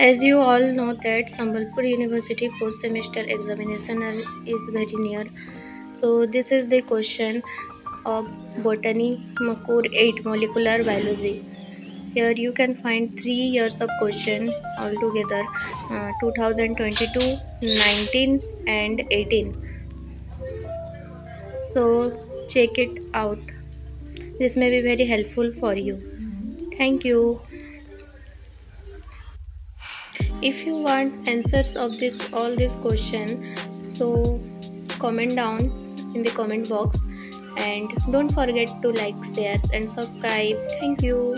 as you all know that sambalpur university fourth semester examination is very near. So this is the question of botany makur 8 molecular biology. Here you can find three years of question altogether uh, 2022 19 and 18 so check it out. This may be very helpful for you. Thank you if you want answers of this all this question so comment down in the comment box and don't forget to like shares and subscribe thank you